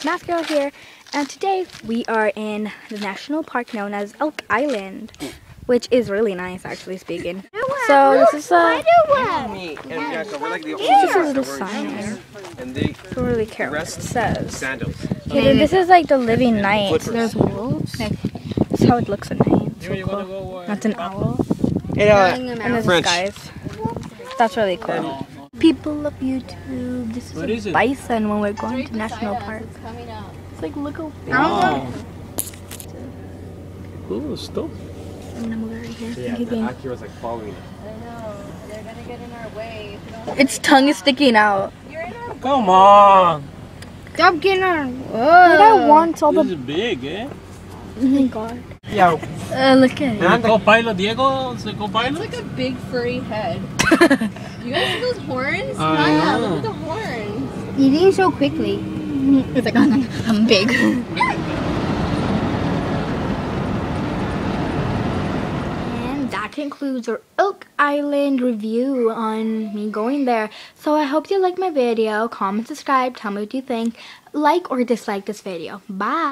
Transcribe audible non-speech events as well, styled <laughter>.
Michelle here, and today we are in the national park known as Elk Island, which is really nice, actually speaking. So this is a Me and Bianca, like this is the ones sign. shoes, and they don't really care what it says. sandals. Okay, then this is like the living night. Flippers. There's wolves. Like, this is how it looks at night. So cool. That's an owl. Hey, uh, And there's French. skies. That's really cool. People of YouTube, this is What a is bison when we're going to national park. It's like look how big. Wow. Cool stuff. And I'm right here. yeah, Thinking- the Acura's like following it. Its tongue is sticking out. Come on. Stop getting on. But I want all This the. is big, eh? Oh my god. Yo, Uh, look at it. The co-pilot, Diego, is the co-pilot? It's like a big furry head. <laughs> you guys see those horns? I yeah, know. look at the horns. Eating so quickly. It's like <laughs> I'm, I'm big. And that concludes our Elk Island review on me going there. So I hope you liked my video. Comment, subscribe, tell me what you think. Like or dislike this video. Bye.